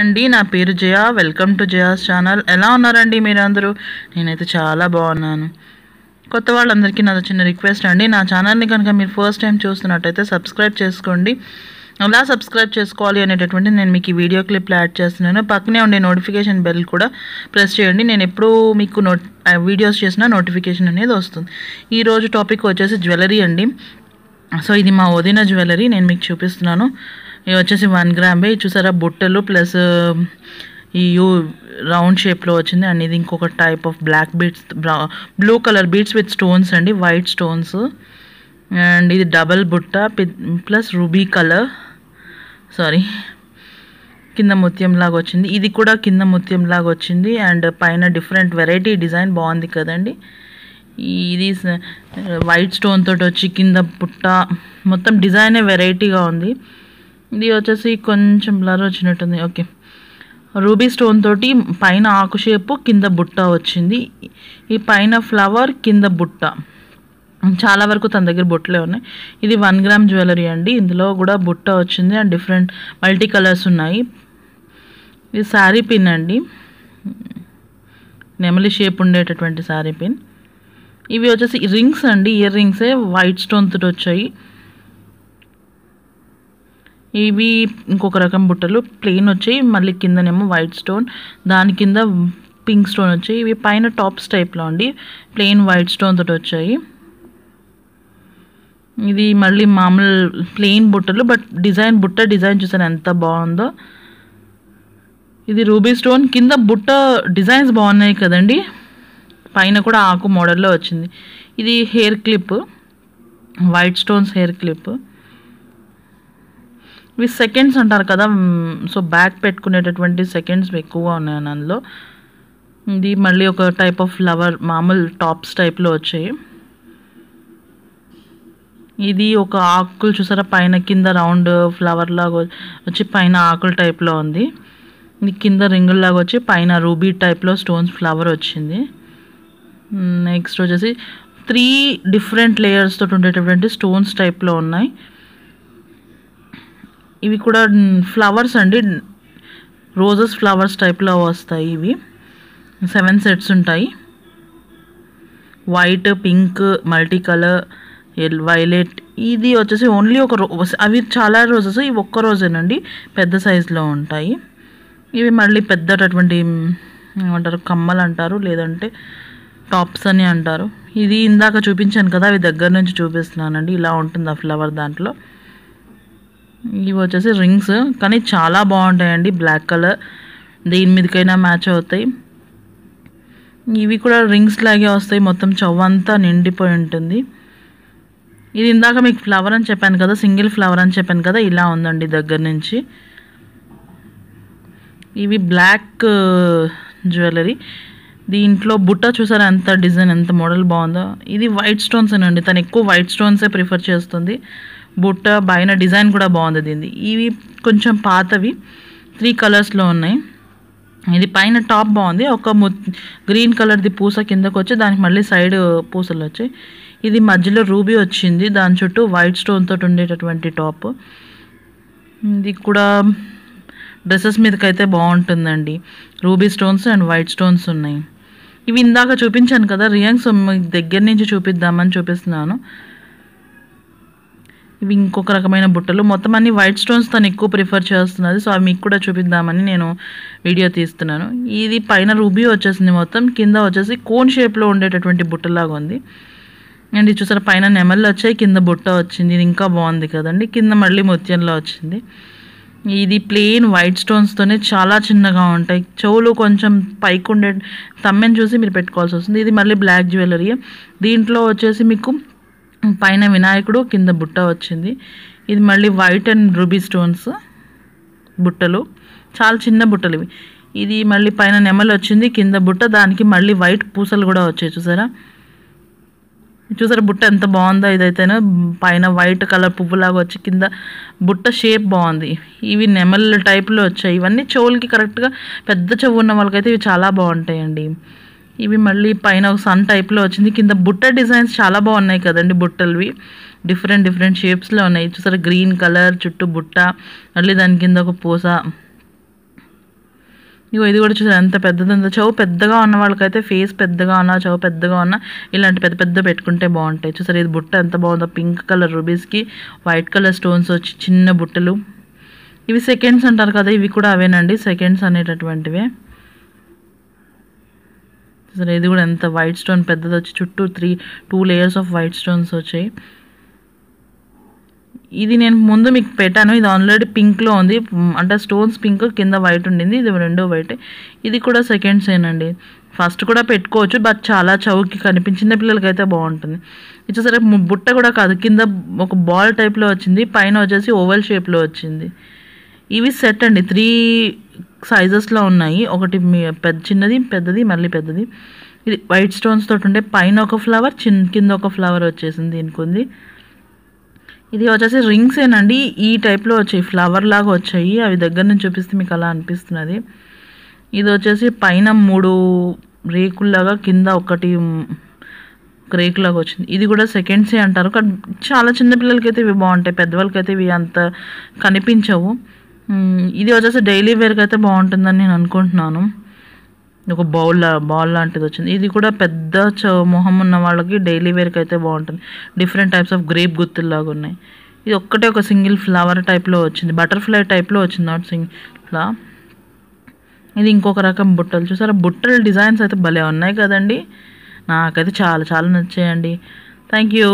అండి నా పేరు Jaya. Welcome to Jaya's channel. ఎలా ఉన్నారండి మీరందరూ? నేనైతే చాలా బాగున్నాను. కొత్త వాళ్ళందరికీ నాది చిన్న రిక్వెస్ట్ అండి. నా ఛానల్ని కనుక మీరు ఫస్ట్ టైం చూస్తున్నట్టయితే సబ్స్క్రైబ్ చేసుకోండి. ఎలా సబ్స్క్రైబ్ చేసుకోవాలి అనేటటువంటి నేను మీకు ఈ వీడియో క్లిప్లు యాడ్ చేస్తున్నాను. పక్కనే ఉండే నోటిఫికేషన్ బెల్ కూడా ప్రెస్ చేయండి. నేను ఎప్పుడూ మీకు నోట్ వీడియోస్ చేసిన నోటిఫికేషన్ అనేది వస్తుంది. ఈరోజు టాపిక్ వచ్చేసి జ్యువెలరీ అండి. సో ఇది మా వదిన జ్యువెలరీ. నేను మీకు చూపిస్తున్నాను. ఇది వచ్చేసి వన్ గ్రామే చూసారా? బుట్టలు ప్లస్ ఈ యూ రౌండ్ షేప్లో వచ్చింది. అండ్ ఇది ఇంకొక type of black beads blue colour beads with stones అండి. వైట్ స్టోన్స్ అండ్ ఇది డబల్ బుట్ట ప్లస్ రూబీ కలర్ సారీ కింద ముత్యం లాగా వచ్చింది. ఇది కూడా కింద ముత్యం లాగా వచ్చింది. అండ్ పైన డిఫరెంట్ వెరైటీ డిజైన్ బాగుంది కదండి. ఇది వైట్ స్టోన్ తోటి వచ్చి కింద పుట్ట మొత్తం డిజైనే వెరైటీగా ఉంది. ఇది వచ్చేసి కొంచెం బ్లర్ వచ్చినట్టుంది. ఓకే. రూబీ స్టోన్ తోటి పైన ఆకు షేపు కింద బుట్ట వచ్చింది. ఈ పైన ఫ్లవర్ కింద బుట్ట. చాలా వరకు తన దగ్గర బుట్టలే ఉన్నాయి. ఇది వన్ గ్రామ్ జ్యువెలరీ అండి. ఇందులో కూడా బుట్ట వచ్చింది అండ్ డిఫరెంట్ మల్టీ కలర్స్ ఉన్నాయి. ఇది శారీ పిన్ అండి. నెమలి షేప్ ఉండేటటువంటి శారీ పిన్. ఇవి వచ్చేసి రింగ్స్ అండి. ఇయర్ రింగ్సే వైట్ స్టోన్ తోటి వచ్చాయి. ఇవి ఇంకొక రకం బుట్టలు. ప్లెయిన్ వచ్చాయి మళ్ళీ కిందనేమో వైట్ స్టోన్ దాని కింద పింక్ స్టోన్ వచ్చాయి. ఇవి పైన టాప్స్ టైప్లో అండి. ప్లెయిన్ వైట్ స్టోన్ తోటి వచ్చాయి. ఇది మళ్ళీ మామూలు ప్లెయిన్ బుట్టలు బట్ డిజైన్ బుట్ట డిజైన్ చూసాను ఎంత బాగుందో? ఇది రూబీ స్టోన్ కింద బుట్ట డిజైన్స్ బాగున్నాయి కదండి. పైన కూడా ఆకు మోడల్లో వచ్చింది. ఇది hair clip white stones hair clip ఇవి సెకండ్స్ అంటారు కదా సో బ్యాక్ పెట్టుకునేటటువంటి సెకండ్స్ ఎక్కువగా ఉన్నాయి అందులో. ఇది మళ్ళీ ఒక టైప్ ఆఫ్ ఫ్లవర్ మామూలు టాప్స్ టైప్లో వచ్చాయి. ఇది ఒక ఆకులు చూసారా పైన కింద రౌండ్ ఫ్లవర్ లాగా వచ్చి పైన ఆకుల టైప్లో ఉంది. ఇది కింద రింగుల్లాగా వచ్చి పైన రూబీ టైప్లో స్టోన్స్ ఫ్లవర్ వచ్చింది. నెక్స్ట్ వచ్చేసి త్రీ డిఫరెంట్ లేయర్స్ తోటి ఉండేటటువంటి స్టోన్స్ టైప్లో ఉన్నాయి. ఇవి కూడా ఫ్లవర్స్ అండి. రోజెస్ ఫ్లవర్స్ టైప్లో వస్తాయి ఇవి. సెవెన్ సెట్స్ ఉంటాయి. White pink multi colour L violet ఇది వచ్చేసి ఓన్లీ ఒక రోజ్ అవి చాలా రోజెస్ ఇవి ఒక్క రోజేనండి. పెద్ద సైజులో ఉంటాయి. ఇవి మళ్ళీ పెద్దటటువంటి ఏమంటారు కమ్మలు అంటారు లేదంటే టాప్స్ అని అంటారు. ఇది ఇందాక చూపించాను కదా అవి దగ్గర నుంచి చూపిస్తున్నానండి. ఇలా ఉంటుంది ఆ ఫ్లవర్ దాంట్లో. ఇవి వచ్చేసి రింగ్స్ కానీ చాలా బాగుంటాయండి. బ్లాక్ కలర్ దేని మీదకైనా మ్యాచ్ అవుతాయి. ఇవి కూడా రింగ్స్ లాగే వస్తాయి. మొత్తం చవ్వంతా నిండిపోయి ఉంటుంది. ఇది ఇందాక మీకు ఫ్లవర్ అని చెప్పాను కదా. సింగిల్ ఫ్లవర్ అని చెప్పాను కదా. ఇలా ఉందండి దగ్గర నుంచి. ఇవి బ్లాక్ జ్యువెలరీ uh, దీంట్లో బుట్ట చూసారా? ఎంత డిజైన్ ఎంత మోడల్ బాగుందో. ఇది వైట్ స్టోన్స్ అండి. తను ఎక్కువ వైట్ స్టోన్సే ప్రిఫర్ చేస్తుంది. బుట్ట పైన డిజైన్ కూడా బాగుంది దీన్ని ఇవి కొంచెం పాతవి త్రీ కలర్స్లో ఉన్నాయి. ఇది పైన టాప్ బాగుంది. ఒక ము గ్రీన్ కలర్ది పూస కిందకు వచ్చి దానికి మళ్ళీ సైడ్ పూసలు వచ్చాయి. ఇది మధ్యలో రూబీ వచ్చింది. దాని చుట్టూ వైట్ స్టోన్ తోటి ఉండేటటువంటి టాప్. ఇది కూడా డ్రెస్సెస్ మీదకైతే బాగుంటుందండి. Ruby stones and white stones ఉన్నాయి. ఇవి ఇందాక చూపించాను కదా రియాంగ్స్ దగ్గర నుంచి చూపిద్దామని చూపిస్తున్నాను. ఇవి ఇంకొక రకమైన బుట్టలు. మొత్తం అన్ని వైట్ స్టోన్స్ తను ఎక్కువ ప్రిఫర్ చేస్తున్నది. సో అవి మీకు కూడా చూపిద్దామని నేను వీడియో తీస్తున్నాను. ఇది పైన రూబీ వచ్చేసింది మొత్తం. కింద వచ్చేసి కోన్ షేప్లో ఉండేటటువంటి బుట్టలాగా ఉంది. అండ్ ఇది చూసారా పైన నెమళ్ళు వచ్చాయి. కింద బుట్ట వచ్చింది. ఇది ఇంకా బాగుంది కదండి. కింద మళ్ళీ ముత్యంలో వచ్చింది. ఇది ప్లెయిన్ వైట్ స్టోన్స్తోనే చాలా చిన్నగా ఉంటాయి. చెవులు కొంచెం పైకి ఉండే తమ్మెని చూసి మీరు పెట్టుకోవాల్సి వస్తుంది. ఇది మళ్ళీ బ్లాక్ జ్యువెలరీ దీంట్లో వచ్చేసి మీకు పైన వినాయకుడు కింద బుట్ట వచ్చింది. ఇది మళ్ళీ వైట్ అండ్ రూబీ స్టోన్స్ బుట్టలు. చాలా చిన్న బుట్టలు ఇవి. ఇది మళ్ళీ పైన నెమలు వచ్చింది కింద బుట్ట దానికి మళ్ళీ వైట్ పూసలు కూడా వచ్చాయి చూసారా? చూసారా బుట్ట ఎంత బాగుందో ఇదైతేనే. పైన వైట్ కలర్ పువ్వులాగా వచ్చి కింద బుట్ట షేప్ బాగుంది. ఇవి నెమల్ టైప్లో వచ్చాయి. ఇవన్నీ చెవులకి కరెక్ట్గా పెద్ద చెవు ఉన్న వాళ్ళకైతే ఇవి చాలా బాగుంటాయండి. ఇవి మళ్ళీ పైన ఒక సన్ టైప్లో వచ్చింది. కింద బుట్ట డిజైన్స్ చాలా బాగున్నాయి కదండి బుట్టలవి. డిఫరెంట్ డిఫరెంట్ షేప్స్లో ఉన్నాయి. చూసారా గ్రీన్ కలర్ చుట్టూ బుట్ట మళ్ళీ దాని కింద ఒక పూస. ఇగో ఇది కూడా చూసారు ఎంత పెద్దదో ఉందో. చెవు పెద్దగా ఉన్న వాళ్ళకైతే ఫేస్ పెద్దగా ఉన్నా చెవు పెద్దగా ఉన్నా ఇలాంటి పెద్ద పెద్ద పెట్టుకుంటే బాగుంటాయి. చూసారు ఇది బుట్ట ఎంత బాగుందో. పింక్ కలర్ రూబీస్కి వైట్ కలర్ స్టోన్స్ వచ్చి చిన్న బుట్టలు. ఇవి సెకండ్స్ అంటారు కదా ఇవి కూడా అవేనండి. సెకండ్స్ అనేటటువంటివే. సరే ఇది కూడా ఎంత వైట్ స్టోన్ పెద్దది వచ్చి చుట్టూ three two layers of white stones వచ్చాయి. ఇది నేను ముందు మీకు పెట్టాను. ఇది ఆల్రెడీ పింక్లో ఉంది. అంటే స్టోన్స్ పింక్ కింద వైట్ ఉండింది. ఇది రెండో వైట్ ఇది కూడా సెకండ్స్ అండి. ఫస్ట్ కూడా పెట్టుకోవచ్చు బట్ చాలా చౌకి కనిపించిన పిల్లలకి అయితే బాగుంటుంది. ఇది సరే బుట్ట కూడా కాదు. కింద ఒక బాల్ టైప్లో వచ్చింది. పైన వచ్చేసి ఓవల్ షేప్లో వచ్చింది. ఇవి సెట్ అండి. త్రీ సైజెస్లో ఉన్నాయి. ఒకటి మీ పెద్ద చిన్నది పెద్దది మళ్ళీ పెద్దది. ఇది వైట్ స్టోన్స్ తోటి ఉండే పైన ఒక ఫ్లవర్ చిన్న కింద ఒక ఫ్లవర్ వచ్చేసింది దీనికి ఉంది ఇది వచ్చేసి రింగ్స్ ఏనండి. ఈ టైప్లో వచ్చాయి. ఫ్లవర్ లాగా వచ్చాయి. అవి దగ్గర నుంచి చూపిస్తే మీకు అలా అనిపిస్తున్నది. ఇది వచ్చేసి పైన మూడు రేకుల్లాగా కింద ఒకటి ఒక రేకులాగా వచ్చింది. ఇది కూడా సెకండ్సే అంటారు. కానీ చాలా చిన్న ఇవి బాగుంటాయి. పెద్దవాళ్ళకైతే ఇవి అంత కనిపించవు. ఇది వచ్చేసి డైలీ వేర్కి అయితే బాగుంటుందని నేను అనుకుంటున్నాను. ఒక బౌల్ బౌల్ లాంటిది వచ్చింది. ఇది కూడా పెద్ద చ మొహం ఉన్న వాళ్ళకి డైలీ వేర్కి అయితే బాగుంటుంది. డిఫరెంట్ టైప్స్ ఆఫ్ గ్రేప్ గుత్తుల్లాగా ఉన్నాయి. ఇది ఒక్కటే ఒక సింగిల్ ఫ్లవర్ టైప్లో వచ్చింది. బటర్ఫ్లై టైప్లో వచ్చింది నాట్ సింగిల్ ఇట్లా ఇది ఇంకొక రకం బుట్టలు. చూసారా? బుట్టల డిజైన్స్ అయితే భలే ఉన్నాయి కదండి. నాకైతే చాలా చాలా నచ్చాయండి. Thank you